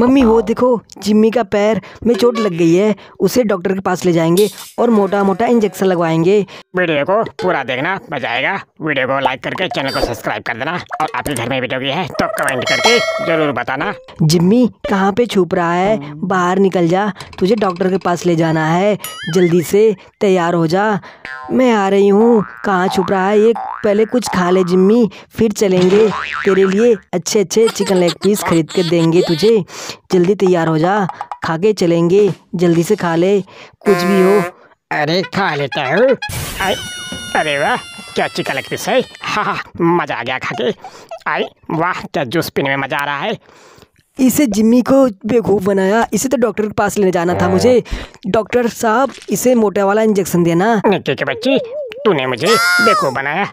Mummy वो देखो जिम्मी का पैर में चोट लग गई है। उसे डॉक्टर के पास ले जाएँगे और मोटा मोटा इंजेक्शन लगवाएँगे। वीडियो को पूरा देखना मज़ा आएगा। वीडियो को लाइक करके चैनल को सब्सक्राइब कर देना और आपके घर में वीडियो की है तो कमेंट करके ज़रूर बताना। जिम्मी कहाँ पे छुप रहा है? बाहर निकल जा तुझे डॉक्टर के पास ले जाना है। जल्दी से तैयार हो जा। मैं आ रही हूँ। कहाँ छुप रहा है? ये पहले कुछ खा ले जिम्मी फिर चलेंगे। तेरे लिए अच्छे अच्छे चिकन लेग पीस खरीद कर देंगे तुझे। जल्दी तैयार हो जा। खा के चलेंगे। जल्दी से खा ले। कुछ भी हो। अरे खा लेता हूँ। अरे वाह क्या चिकन लेग पीस है हाँ हाँ मज़ा आ गया खा के आई वाह क्या जूस पीने में मज़ा आ रहा है। इसे जिम्मी को बेवकूफ़ बनाया। इसे तो डॉक्टर के पास लेने जाना था मुझे। डॉक्टर साहब इसे मोटा वाला इंजेक्शन देना। के बच्ची तूने मुझे बेवकूफ़ बनाया।